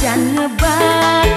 Jan ngebak